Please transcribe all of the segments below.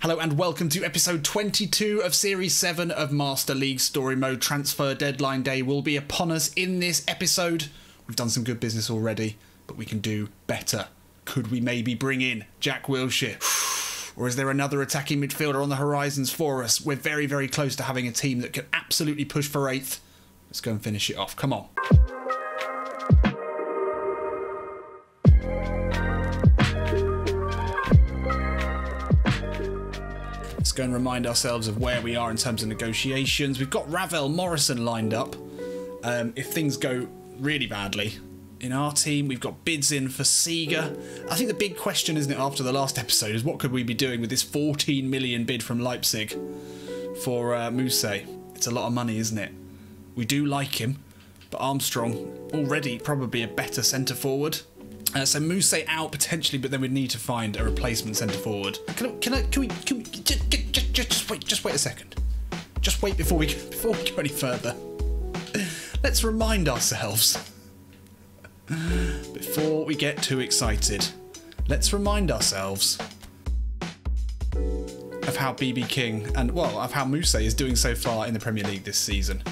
Hello and welcome to episode 22 of Series 7 of Master League Story Mode. Transfer deadline day will be upon us in this episode. We've done some good business already, but we can do better. Could we maybe bring in Jack Wilshere? Or is there another attacking midfielder on the horizons for us? We're very, very close to having a team that can absolutely push for eighth. Let's go and finish it off. Come on. Go and remind ourselves of where we are in terms of negotiations. We've got Ravel Morrison lined up. Um, if things go really badly in our team, we've got bids in for Seeger. I think the big question, isn't it, after the last episode, is what could we be doing with this 14 million bid from Leipzig for uh? It's a lot of money, isn't it? We do like him, but Armstrong already probably a better centre forward. Uh, so Muse out potentially, but then we'd need to find a replacement centre forward. Can I? Can I? Can we? Can we just, just, wait. Just wait a second. Just wait before we before we go any further. Let's remind ourselves before we get too excited. Let's remind ourselves of how BB King and well of how Muse is doing so far in the Premier League this season.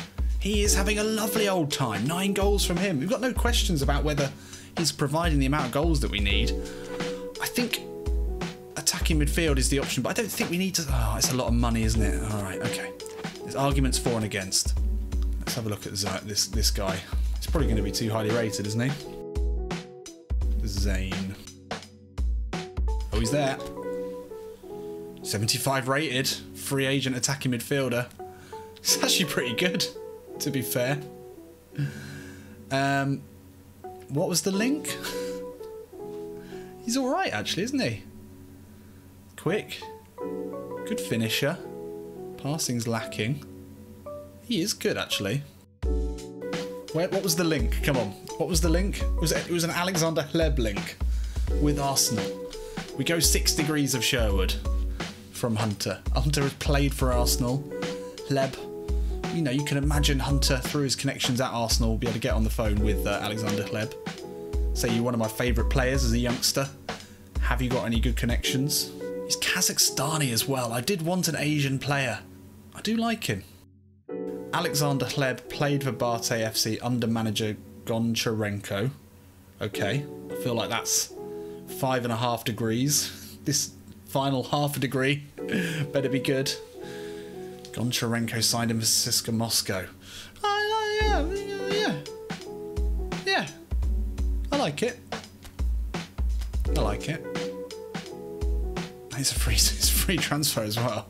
He is having a lovely old time. Nine goals from him. We've got no questions about whether he's providing the amount of goals that we need. I think attacking midfield is the option, but I don't think we need to. Oh, it's a lot of money, isn't it? All right, okay. There's arguments for and against. Let's have a look at this this guy. He's probably going to be too highly rated, isn't he? Zane. Oh, he's there. 75 rated, free agent attacking midfielder. It's actually pretty good, to be fair. Um, what was the link? He's alright, actually, isn't he? Quick. Good finisher. Passing's lacking. He is good, actually. Where, what was the link? Come on. What was the link? It was, it was an Alexander Hleb link with Arsenal. We go six degrees of Sherwood from Hunter. Hunter has played for Arsenal. Hleb, you know, you can imagine Hunter through his connections at Arsenal will be able to get on the phone with uh, Alexander Hleb. Say you're one of my favourite players as a youngster. Have you got any good connections? He's Kazakhstani as well. I did want an Asian player. I do like him. Alexander Hleb played for Bate FC under manager Goncharenko. Okay, I feel like that's five and a half degrees. This final half a degree better be good. Goncharenko signed him for CSKA Moscow. Oh, yeah, yeah, yeah. I like it. I like it. It's a free, it's a free transfer as well.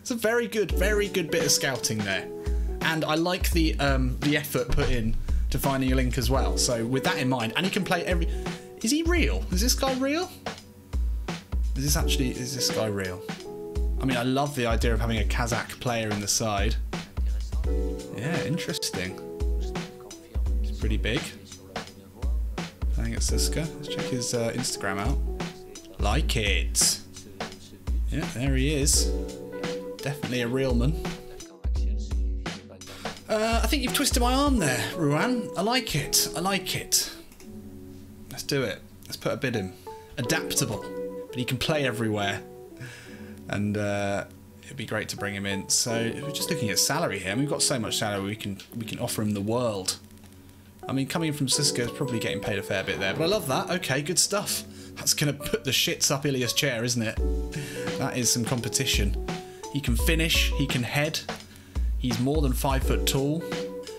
It's a very good, very good bit of scouting there and I like the um, the effort put in to finding a link as well. So with that in mind, and he can play every. Is he real? Is this guy real? Is this actually? Is this guy real? I mean, I love the idea of having a Kazakh player in the side. Yeah, interesting. He's pretty big. I think it's CSKA. Let's check his uh, Instagram out. Like it. Yeah, there he is. Definitely a real man. Uh, I think you've twisted my arm there, Ruan. I like it. I like it. Let's do it. Let's put a bid in. Adaptable, but he can play everywhere, and uh, it'd be great to bring him in. So we're just looking at salary here. we've got so much salary we can we can offer him the world. I mean, coming from CSKA is probably getting paid a fair bit there, but I love that. Okay, good stuff. That's going to put the shits up Ilias Chair, isn't it? That is some competition. He can finish, he can head, He's more than five foot tall.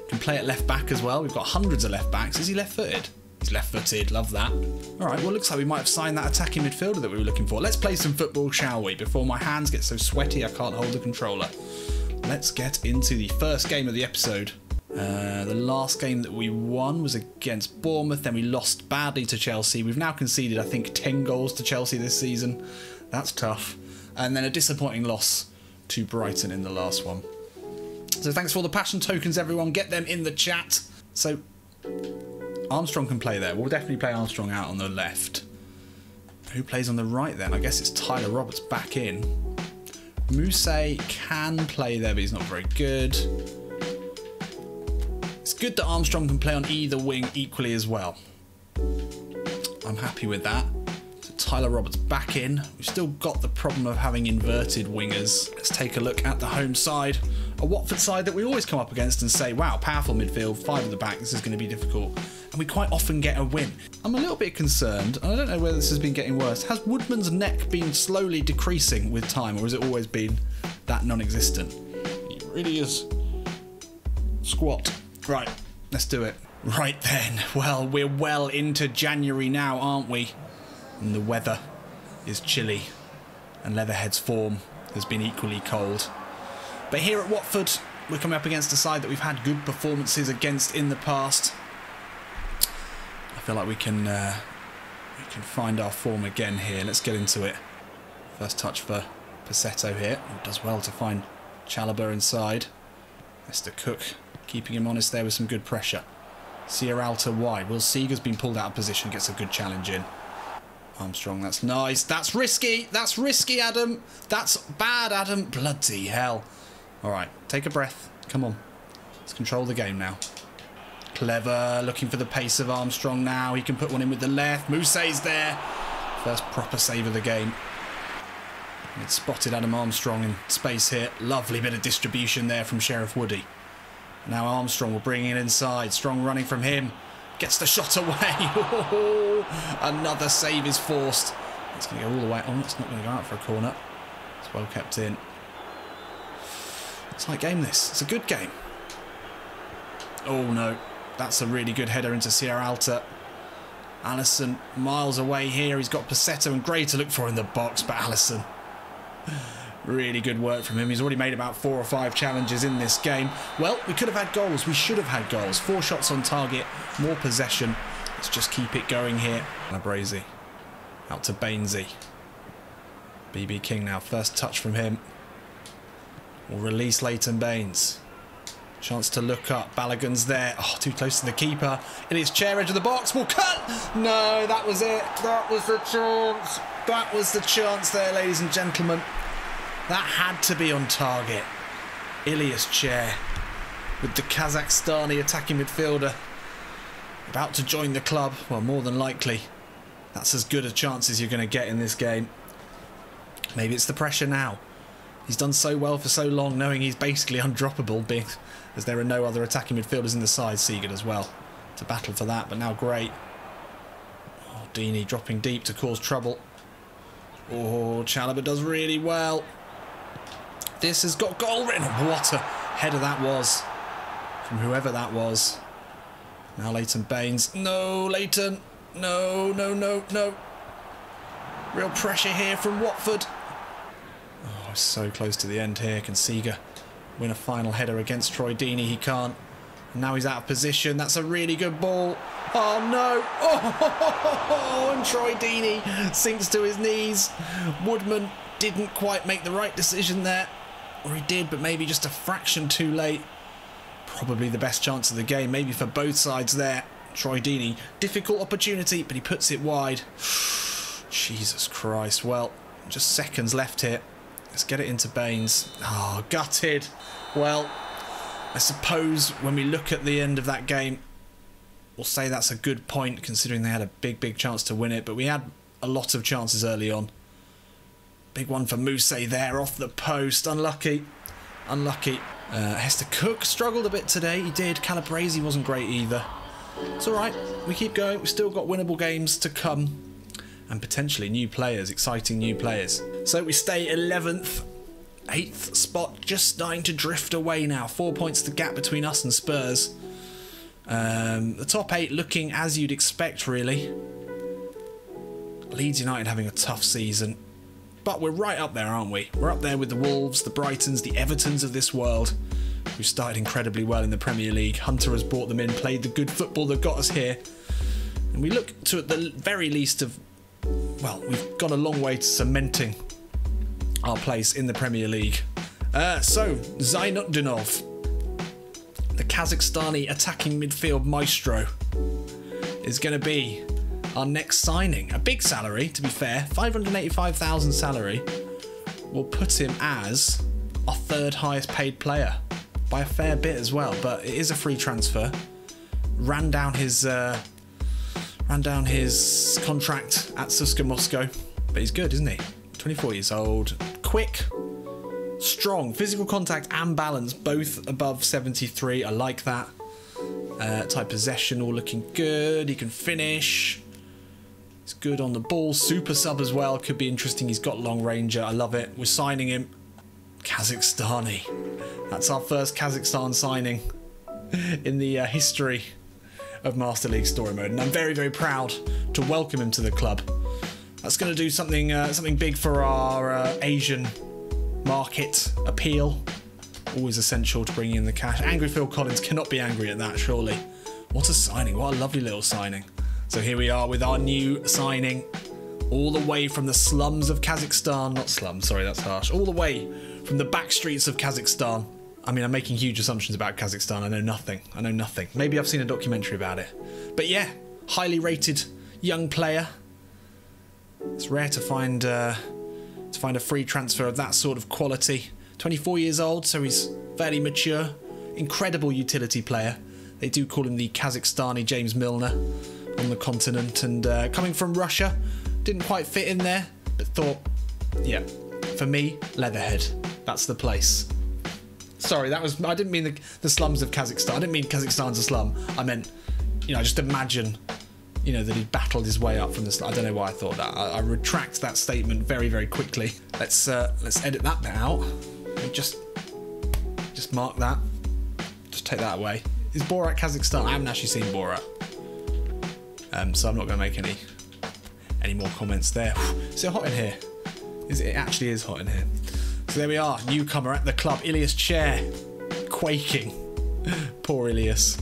Can play at left back as well. We've got hundreds of left backs. Is he left footed? He's left footed. Love that. All right. Well, looks like we might have signed that attacking midfielder that we were looking for. Let's play some football, shall we? Before my hands get so sweaty I can't hold the controller. Let's get into the first game of the episode. Uh, the last game that we won was against Bournemouth, then we lost badly to Chelsea. We've now conceded, I think, 10 goals to Chelsea this season. That's tough. And then a disappointing loss to Brighton in the last one. So thanks for all the passion tokens, everyone. Get them in the chat. So Armstrong can play there. We'll definitely play Armstrong out on the left. Who plays on the right then? I guess it's Tyler Roberts back in. Muse can play there, but he's not very good. It's good that Armstrong can play on either wing equally as well. I'm happy with that. So Tyler Roberts back in. We've still got the problem of having inverted wingers. Let's take a look at the home side. A Watford side that we always come up against and say, wow, powerful midfield, five at the back, this is going to be difficult. And we quite often get a win. I'm a little bit concerned, I don't know whether this has been getting worse. Has Woodman's neck been slowly decreasing with time, or has it always been that non existent? It really is. Squat. Right, let's do it. Right then, well, we're well into January now, aren't we? And the weather is chilly, and Leatherhead's form has been equally cold. But here at Watford, we're coming up against a side that we've had good performances against in the past. I feel like we can uh, we can find our form again here. Let's get into it. First touch for Pussetto here. He does well to find Chalobah inside. Mr. Cook keeping him honest there with some good pressure. Sierralta wide. Will Seeger's been pulled out of position, gets a good challenge in. Armstrong, that's nice. That's risky. That's risky, Adam. That's bad, Adam. Bloody hell. All right, take a breath. Come on. Let's control the game now. Clever, looking for the pace of Armstrong now. He can put one in with the left. Mousset's there. First proper save of the game. It's spotted Adam Armstrong in space here. Lovely bit of distribution there from Sheriff Woody. Now Armstrong will bring it inside. Strong running from him. Gets the shot away. Oh, another save is forced. It's going to go all the way. Oh, it's not going to go out for a corner. It's well kept in. It's like game this. It's a good game. Oh no. That's a really good header into Sierralta. Allison miles away here. He's got Pussetto and Gray to look for in the box, but Allison Really good work from him. He's already made about four or five challenges in this game. Well, we could have had goals. We should have had goals. Four shots on target, more possession. Let's just keep it going here. Labrazy out to Bainesy. BB King now. First touch from him. We'll release Leighton Baines. Chance to look up. Balogun's there. Oh, too close to the keeper. In his chair edge of the box. Will cut. No, that was it. That was the chance. That was the chance there, ladies and gentlemen. That had to be on target. Ilias Chair with the Kazakhstani attacking midfielder about to join the club. Well, more than likely. That's as good a chance as you're going to get in this game. Maybe it's the pressure now. He's done so well for so long, knowing he's basically undroppable, being as there are no other attacking midfielders in the side. Seagard as well to battle for that, but now great. Oh, dropping deep to cause trouble. Oh, Chalobah does really well. This has got goal written. What a header that was from whoever that was. Now Leighton Baines. No, Leighton. No, no, no, no. Real pressure here from Watford. Oh, so close to the end here. Can Seeger win a final header against Troy Deeney? He can't. And now he's out of position. That's a really good ball. Oh no! Oh, and Troy Deeney sinks to his knees. Woodman didn't quite make the right decision there. Or he did, but maybe just a fraction too late. Probably the best chance of the game, maybe for both sides there. Troy Deeney, difficult opportunity, but he puts it wide. Jesus Christ. Well, just seconds left here. Let's get it into Baines. Oh, gutted. Well, I suppose when we look at the end of that game, we'll say that's a good point considering they had a big, big chance to win it. But we had a lot of chances early on. Big one for Mousset there off the post. Unlucky. Unlucky. Uh, Hester Cook struggled a bit today. He did. Calabrese wasn't great either. It's alright. We keep going. We've still got winnable games to come. And potentially new players. Exciting new players. So we stay 11th. Eighth spot just starting to drift away now. Four points the gap between us and Spurs. Um, the top eight looking as you'd expect, really. Leeds United having a tough season. But we're right up there, aren't we? We're up there with the Wolves, the Brightons, the Evertons of this world, who started incredibly well in the Premier League. Hunter has brought them in, played the good football that got us here. And we look to, at the very least, of well, we've gone a long way to cementing our place in the Premier League. Uh, so, Zaynutdinov, the Kazakhstani attacking midfield maestro, is going to be our next signing. A big salary, to be fair, 585,000 salary will put him as our third highest paid player by a fair bit as well. But it is a free transfer. Ran down his uh, ran down his contract at CSKA Moscow But he's good, isn't he? 24 years old. Quick. Strong. Physical contact and balance, both above 73. I like that. Uh, type possession, all looking good. He can finish. He's good on the ball. Super sub as well. Could be interesting. He's got long ranger. I love it. We're signing him. Kazakhstani. That's our first Kazakhstan signing in the uh, history of Master League Story Mode, and I'm very, very proud to welcome him to the club. That's going to do something, uh, something big for our uh, Asian market appeal. Always essential to bring in the cash. Angry Phil Collins cannot be angry at that, surely. What a signing! What a lovely little signing. So here we are with our new signing, all the way from the slums of Kazakhstan. Not slums, sorry, that's harsh. All the way from the back streets of Kazakhstan I mean, I'm making huge assumptions about Kazakhstan. I know nothing. I know nothing. Maybe I've seen a documentary about it. But yeah, highly rated young player. It's rare to find uh, to find a free transfer of that sort of quality. 24 years old, so he's fairly mature. Incredible utility player. They do call him the Kazakhstani James Milner on the continent. And uh, coming from Russia, didn't quite fit in there, but thought, yeah, for me, Leatherhead. That's the place. Sorry, that was I didn't mean the, the slums of Kazakhstan. I didn't mean Kazakhstan's a slum. I meant, you know, I just imagine, you know, that he battled his way up from the. I don't know why I thought that. I, I retract that statement very, very quickly. Let's uh, let's edit that bit out. Just just mark that. Just take that away. Is Borat Kazakhstan? I haven't actually seen Borat, um, so I'm not going to make any any more comments there. Is it hot in here? Is it, it actually is hot in here? So there we are, newcomer at the club, Ilias Chair, quaking. Poor Ilias.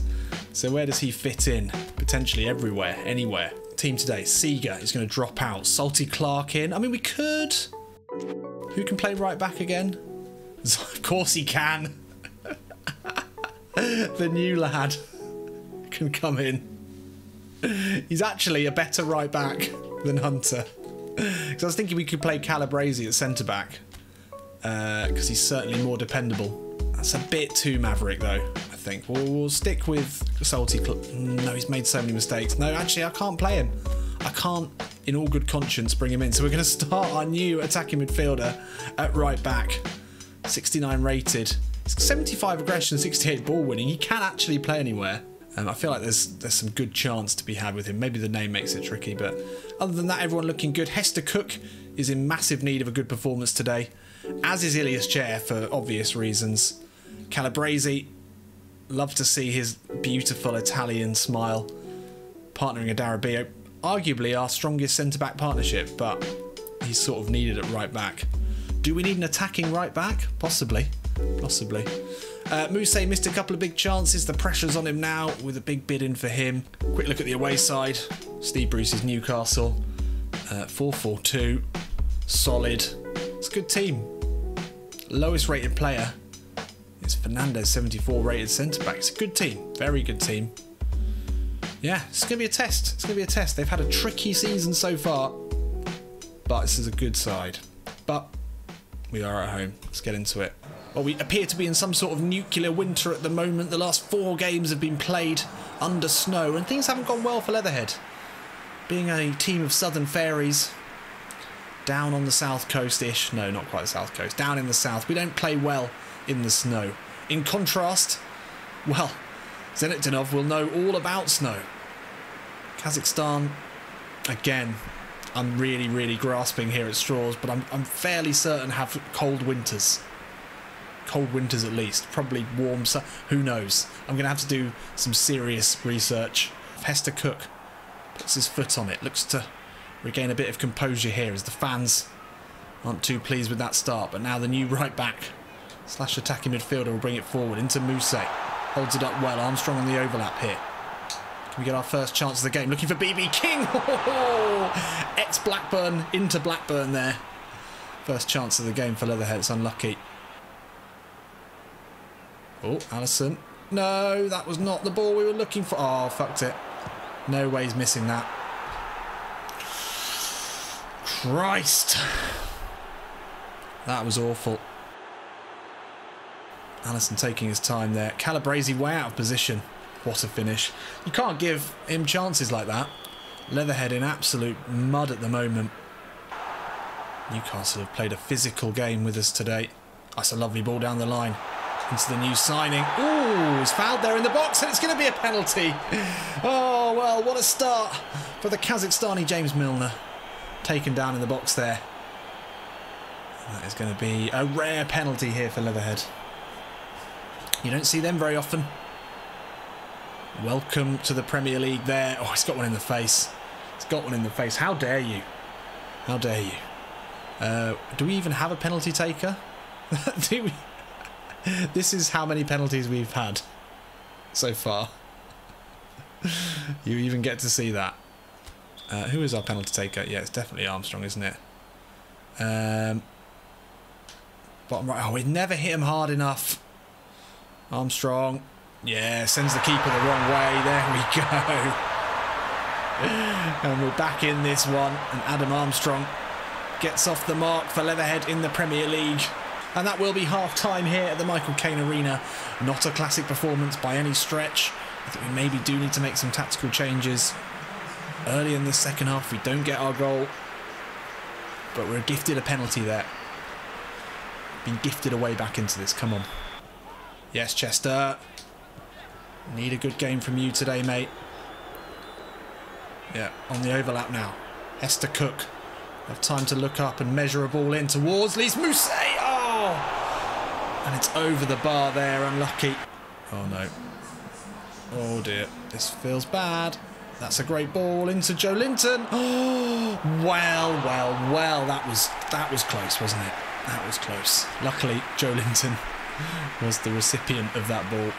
So where does he fit in? Potentially everywhere, anywhere. Team today, Seager is going to drop out. Salty Clark in. I mean, we could. Who can play right back again? Of course he can. the new lad can come in. He's actually a better right back than Hunter. Because I was thinking we could play Calabrese at centre back because uh, he's certainly more dependable. That's a bit too maverick, though, I think. We'll, we'll stick with Salty. no, he's made so many mistakes. No, actually, I can't play him. I can't, in all good conscience, bring him in. So we're going to start our new attacking midfielder at right back. 69 rated. 75 aggression, 68 ball winning. He can actually play anywhere. Um, I feel like there's there's some good chance to be had with him. Maybe the name makes it tricky, but other than that, everyone looking good. Hester Cook is in massive need of a good performance today as is Ilias Chair for obvious reasons. Calabrese, love to see his beautiful Italian smile partnering Adarabioyo. Arguably our strongest centre back partnership, but he's sort of needed at right back. Do we need an attacking right back? Possibly. Possibly. Uh, missed a couple of big chances. The pressure's on him now with a big bid in for him. Quick look at the away side. Steve Bruce's Newcastle. 4-4-2. Uh, Solid. It's a good team lowest rated player is Fernandez, 74 rated centre back. It's a good team, very good team. Yeah, it's going to be a test. It's going to be a test. They've had a tricky season so far, but this is a good side. But we are at home. Let's get into it. Well, we appear to be in some sort of nuclear winter at the moment. The last four games have been played under snow, and things haven't gone well for Leatherhead. Being a team of southern fairies, down on the south coast-ish. No, not quite the south coast. Down in the south. We don't play well in the snow. In contrast, well, Zaynutdinov will know all about snow. Kazakhstan, again, I'm really, really grasping here at straws, but I'm, I'm fairly certain have cold winters. Cold winters at least. Probably warm, who knows. I'm going to have to do some serious research. Hester Cook puts his foot on it. Looks to regain a bit of composure here as the fans aren't too pleased with that start. But now the new right back slash attacking midfielder will bring it forward into Mousse. Holds it up well. Armstrong on the overlap here. Can we get our first chance of the game? Looking for BB King. Ex Blackburn into Blackburn there. First chance of the game for Leatherhead. It's unlucky. Oh, Allison. No, that was not the ball we were looking for. Oh, fucked it. No way he's missing that. Christ. That was awful. Allison taking his time there. Calabrese way out of position. What a finish. You can't give him chances like that. Leatherhead in absolute mud at the moment. Newcastle have played a physical game with us today. That's a lovely ball down the line into the new signing. Ooh, he's fouled there in the box and it's going to be a penalty. Oh, well, what a start for the Kazakhstani James Milner. Taken down in the box there. That is going to be a rare penalty here for Leatherhead. You don't see them very often. Welcome to the Premier League there. Oh, he's got one in the face. He's got one in the face. How dare you? How dare you? Uh, do we even have a penalty taker? do we? this is how many penalties we've had so far. you even get to see that. Uh, who is our penalty taker? Yeah, it's definitely Armstrong, isn't it? Um, bottom right. Oh, we never hit him hard enough. Armstrong. Yeah, sends the keeper the wrong way. There we go. and we're back in this one. And Adam Armstrong gets off the mark for Leatherhead in the Premier League. And that will be half time here at the Michael Caine Arena. Not a classic performance by any stretch. I think we maybe do need to make some tactical changes. Early in the second half, we don't get our goal. But we're gifted a penalty there. Been gifted a way back into this. Come on. Yes, Chester. Need a good game from you today, mate. Yeah, on the overlap now. Hester Cook. Have time to look up and measure a ball in towards Lys Mousset. Oh! And it's over the bar there, unlucky. Oh no. Oh dear, this feels bad. That's a great ball into Joelinton. Oh, well, well, well. That was that was close, wasn't it? That was close. Luckily, Joelinton was the recipient of that ball.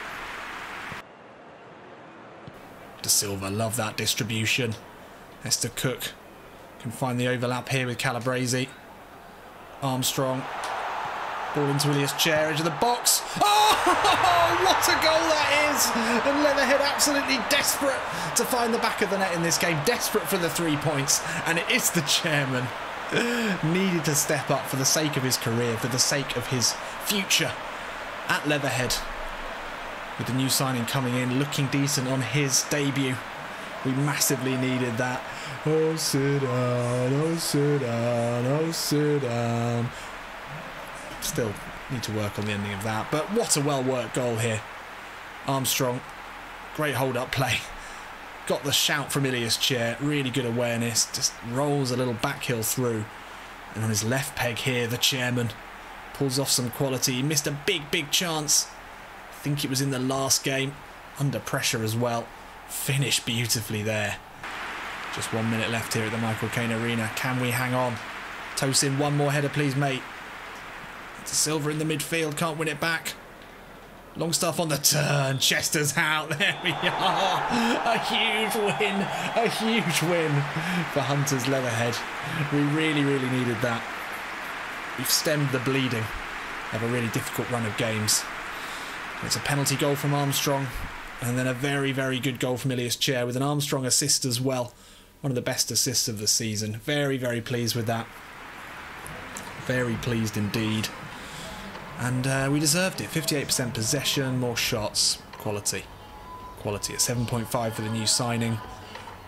De Silva, love that distribution. Esther Cook can find the overlap here with Calabrese. Armstrong. Ball into Ilias Chair, into the box. Oh, what a goal that is! And Leatherhead absolutely desperate to find the back of the net in this game. Desperate for the three points. And it is the chairman. Needed to step up for the sake of his career, for the sake of his future at Leatherhead. With the new signing coming in, looking decent on his debut. We massively needed that. Oh, sit down, oh, sit down, oh, sit down. Still need to work on the ending of that, but what a well worked goal here. Armstrong, great hold up play. Got the shout from Ilias Chair, really good awareness, just rolls a little backhill through. And on his left peg here, the chairman pulls off some quality. He missed a big, big chance. I think it was in the last game, under pressure as well. Finished beautifully there. Just one minute left here at the Michael Caine Arena. Can we hang on? Tosin, one more header, please, mate. It's Silva in the midfield, can't win it back. Longstaff on the turn. Chester's out. There we are. A huge win. A huge win for Hunters Leatherhead. We really, really needed that. We've stemmed the bleeding of a really difficult run of games. It's a penalty goal from Armstrong. And then a very, very good goal from Ilias Chair with an Armstrong assist as well. One of the best assists of the season. Very, very pleased with that. Very pleased indeed. And uh, we deserved it. 58% possession, more shots, quality. Quality at 7.5 for the new signing.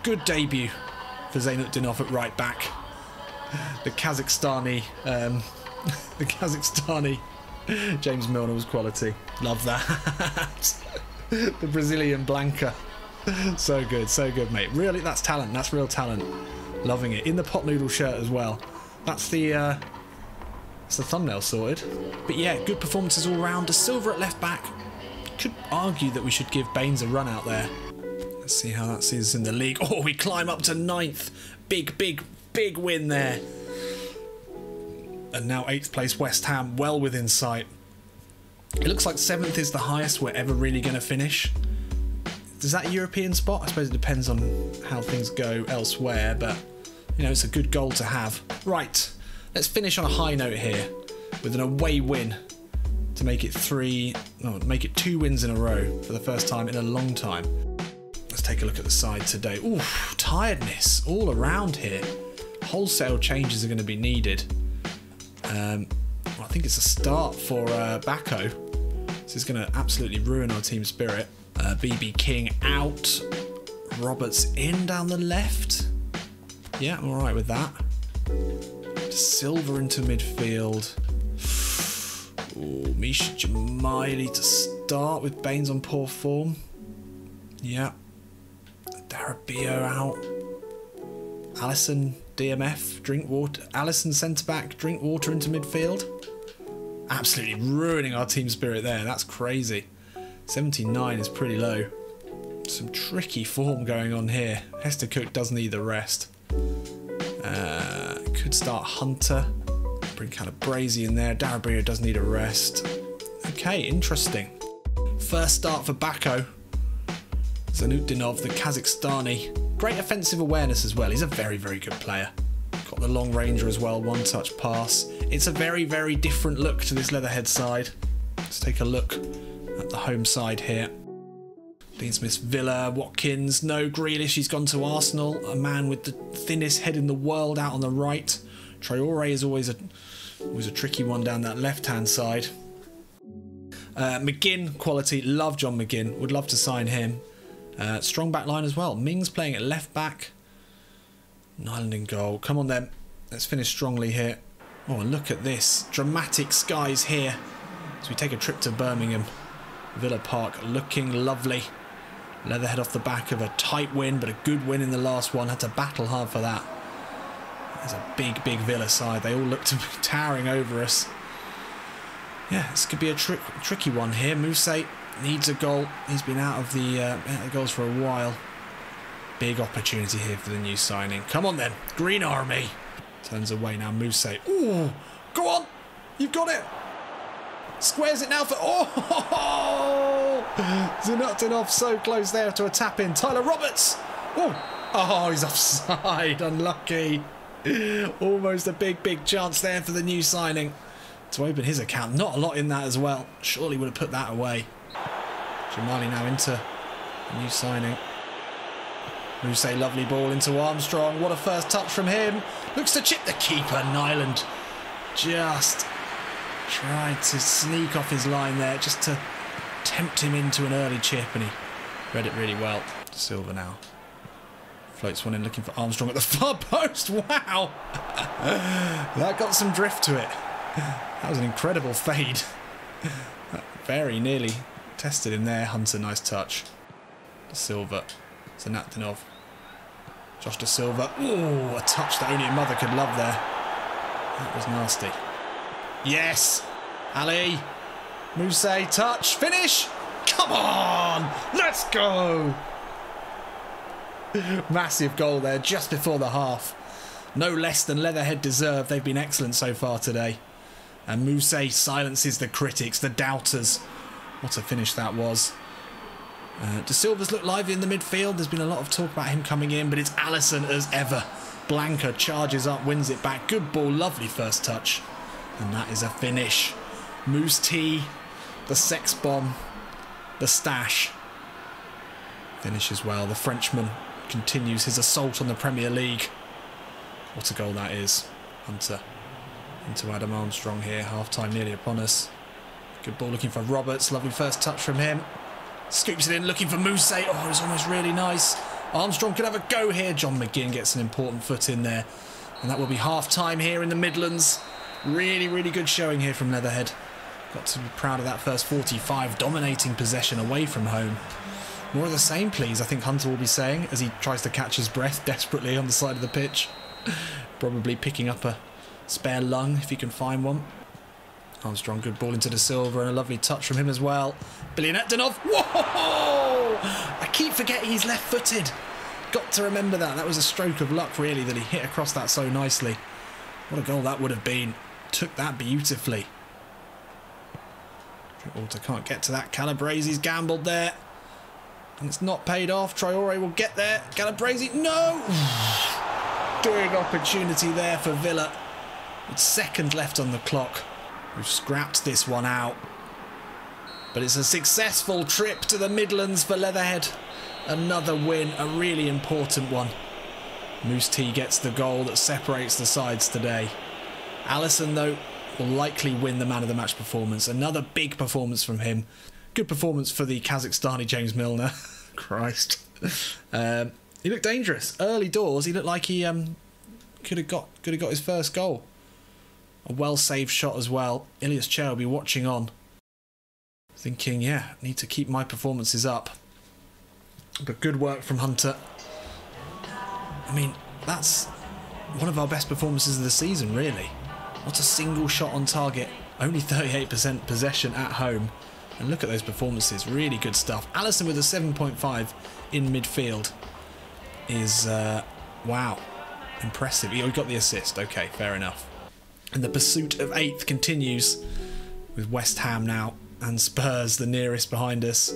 Good debut for Zaynutdinov at right back. The Kazakhstani, um, the Kazakhstani James Milner was quality. Love that. the Brazilian Blanca. So good, so good, mate. Really, that's talent. That's real talent. Loving it. In the pot noodle shirt as well. That's the uh, that's the thumbnail sorted. But yeah, good performances all round. A silver at left back. Could argue that we should give Baines a run out there. Let's see how that sees us in the league. Oh, we climb up to ninth. Big, big, big win there. And now eighth place West Ham, well within sight. It looks like seventh is the highest we're ever really going to finish. Is that a European spot? I suppose it depends on how things go elsewhere, but you know, it's a good goal to have. Right, let's finish on a high note here with an away win to make it three, no, make it two wins in a row for the first time in a long time. Let's take a look at the side today. Ooh, tiredness all around here. Wholesale changes are going to be needed. Um, well, I think it's a start for uh, Bako. This is going to absolutely ruin our team spirit. Uh, BB King out. Roberts in down the left. Yeah, I'm alright with that. Silver into midfield. Ooh, Misha Jamaili to start with Baines on poor form. Yeah. Darabio out. Allison, DMF, drink water. Allison centre back, drink water into midfield. Absolutely ruining our team spirit there. That's crazy. 79 is pretty low. Some tricky form going on here. Hester Cook does need the rest. Uh, could start Hunter. Bring Calabresi in there. Darabia does need a rest. Okay, interesting. First start for Bako. Zaynutdinov, the Kazakhstani. Great offensive awareness as well. He's a very, very good player. Got the long ranger as well, one touch pass. It's a very, very different look to this Leatherhead side. Let's take a look at the home side here. Dean Smith, Villa, Watkins, no Grealish, he's gone to Arsenal. A man with the thinnest head in the world out on the right. Traore is always a always a tricky one down that left hand side. Uh, McGinn quality, love John McGinn, would love to sign him. Uh, strong back line as well. Mings playing at left back. Nyland in goal. Come on then, let's finish strongly here. Oh, look at this. Dramatic skies here as we take a trip to Birmingham. Villa Park looking lovely. Leatherhead off the back of a tight win, but a good win in the last one. Had to battle hard for that. There's a big, big Villa side. They all look to be towering over us. Yeah, this could be a tri tricky one here. Mousset needs a goal. He's been out of the, uh, out of the goals for a while. Big opportunity here for the new signing. Come on then, Green Army. Turns away now, Mousset. Ooh, go on, you've got it. Squares it now for... Oh! Zaynutdinov so close there to a tap in. Tyler Roberts. Oh, oh he's offside. Unlucky. Almost a big, big chance there for the new signing to open his account. Not a lot in that as well. Surely would have put that away. Jamali now into new signing. Mousset, lovely ball into Armstrong. What a first touch from him. Looks to chip the keeper, Nyland. Just tried to sneak off his line there just to tempt him into an early chip and he read it really well. Silver now. Floats one in looking for Armstrong at the far post. Wow! that got some drift to it. That was an incredible fade. Very nearly tested him there. Hunter, nice touch. Silver. Silva. Zaynutdinov. Josh De Silva. Ooh, a touch that only a mother could love there. That was nasty. Yes! Ali! Mousset, touch, finish! Come on! Let's go! Massive goal there just before the half. No less than Leatherhead deserve. They've been excellent so far today. And Mousset silences the critics, the doubters. What a finish that was. Uh, De Silva's looked lively in the midfield. There's been a lot of talk about him coming in, but it's Allison as ever. Blanca charges up, wins it back. Good ball, lovely first touch. And that is a finish. Moose the sex bomb, the stash. Finish as well. The Frenchman continues his assault on the Premier League. What a goal that is. Hunter into Adam Armstrong here. Half time nearly upon us. Good ball looking for Roberts. Lovely first touch from him. Scoops it in looking for Mousset. Oh, it was almost really nice. Armstrong could have a go here. John McGinn gets an important foot in there. And that will be half time here in the Midlands. Really, really good showing here from Leatherhead. Got to be proud of that first 45, dominating possession away from home. More of the same, please, I think Hunter will be saying as he tries to catch his breath desperately on the side of the pitch. Probably picking up a spare lung if he can find one. Armstrong, good ball into the silver and a lovely touch from him as well. Billy Nektanov. Whoa! I keep forgetting he's left footed. Got to remember that. That was a stroke of luck, really, that he hit across that so nicely. What a goal that would have been. Took that beautifully. Walter can't get to that. Calabresi's gambled there. And it's not paid off. Traore will get there. Calabresi, no! Big opportunity there for Villa. It's second left on the clock. We've scrapped this one out. But it's a successful trip to the Midlands for Leatherhead. Another win, a really important one. Mousset gets the goal that separates the sides today. Alisson, though, will likely win the man of the match performance. Another big performance from him. Good performance for the Kazakhstani James Milner. Christ. Um, he looked dangerous. Early doors, he looked like he um, could have got could have got his first goal. A well saved shot as well. Ilias Chair will be watching on. Thinking, yeah, need to keep my performances up. But good work from Hunter. I mean, that's one of our best performances of the season, really. Not a single shot on target. Only 38% possession at home. And look at those performances. Really good stuff. Allison with a 7.5 in midfield is, uh, wow, impressive. He got the assist. Okay, fair enough. And the pursuit of eighth continues with West Ham now and Spurs the nearest behind us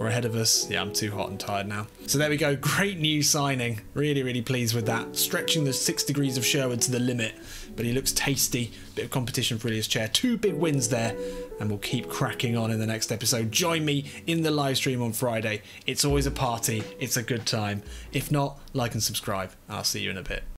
or ahead of us. Yeah, I'm too hot and tired now. So there we go. Great new signing. Really, really pleased with that. Stretching the six degrees of Sherwood to the limit, but he looks tasty. Bit of competition for Ilias Chair. Two big wins there, and we'll keep cracking on in the next episode. Join me in the live stream on Friday. It's always a party. It's a good time. If not, like and subscribe. I'll see you in a bit.